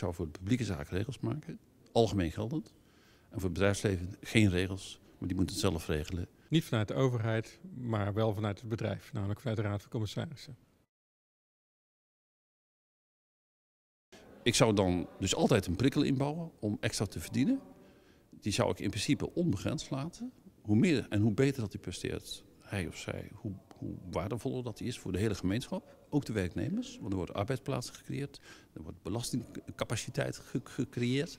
zou voor de publieke zaken regels maken, algemeen geldend. En voor het bedrijfsleven geen regels, maar die moeten het zelf regelen. Niet vanuit de overheid, maar wel vanuit het bedrijf, namelijk vanuit de Raad van Commissarissen. Ik zou dan dus altijd een prikkel inbouwen om extra te verdienen. Die zou ik in principe onbegrensd laten. Hoe meer en hoe beter dat hij presteert, hij of zij, hoe, hoe waardevoller dat is voor de hele gemeenschap. Ook de werknemers, want er worden arbeidsplaatsen gecreëerd. Er wordt belastingcapaciteit gecreëerd.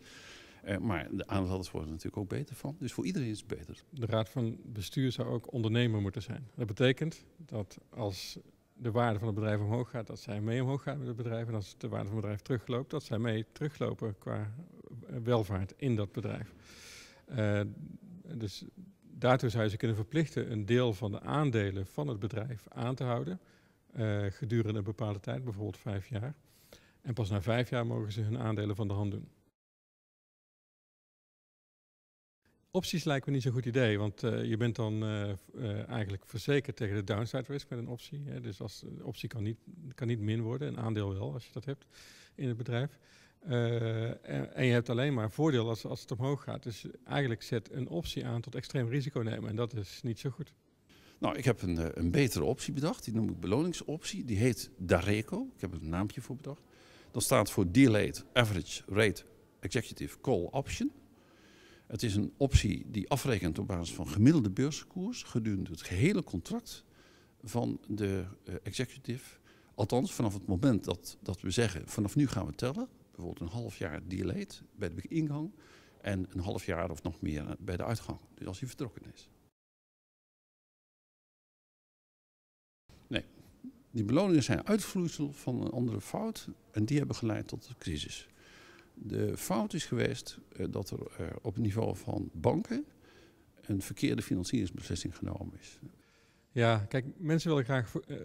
Uh, maar de aandeelhouders worden er natuurlijk ook beter van. Dus voor iedereen is het beter. De raad van bestuur zou ook ondernemer moeten zijn. Dat betekent dat als de waarde van het bedrijf omhoog gaat, dat zij mee omhoog gaat met het bedrijf. En als de waarde van het bedrijf terugloopt, dat zij mee teruglopen qua welvaart in dat bedrijf. Uh, dus daartoe zou je ze kunnen verplichten een deel van de aandelen van het bedrijf aan te houden. Uh, gedurende een bepaalde tijd, bijvoorbeeld vijf jaar. En pas na vijf jaar mogen ze hun aandelen van de hand doen. Opties lijken me niet zo'n goed idee, want uh, je bent dan uh, eigenlijk verzekerd tegen de downside risk met een optie. Hè. Dus als, de optie kan niet, kan niet min worden, een aandeel wel als je dat hebt in het bedrijf. En, en, je hebt alleen maar voordeel als, als het omhoog gaat. Dus eigenlijk zet een optie aan tot extreem risico nemen en dat is niet zo goed. Nou, ik heb een, een betere optie bedacht, die noem ik beloningsoptie. Die heet DARECO, ik heb er een naampje voor bedacht. Dat staat voor Delayed Average Rate Executive Call Option. Het is een optie die afrekent op basis van gemiddelde beurskoers gedurende het gehele contract van de uh, executive. Althans, vanaf het moment dat, dat we zeggen, vanaf nu gaan we tellen, bijvoorbeeld een half jaar delayed bij de ingang en een half jaar of nog meer bij de uitgang, dus als hij vertrokken is. Nee, die beloningen zijn uitvloeisel van een andere fout en die hebben geleid tot de crisis. De fout is geweest uh, dat er uh, op het niveau van banken een verkeerde financieringsbeslissing genomen is. Ja, kijk, mensen willen graag uh,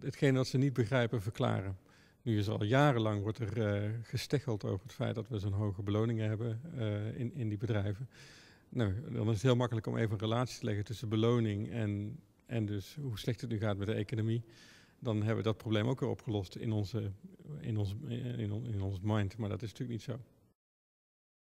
hetgeen wat ze niet begrijpen verklaren. Nu is al jarenlang wordt er gesteggeld over het feit dat we zo'n hoge beloningen hebben in, in die bedrijven. Nou, dan is het heel makkelijk om even een relatie te leggen tussen beloning en, en dus hoe slecht het nu gaat met de economie dan hebben we dat probleem ook weer opgelost in onze, in ons, in, in ons mind. Maar dat is natuurlijk niet zo.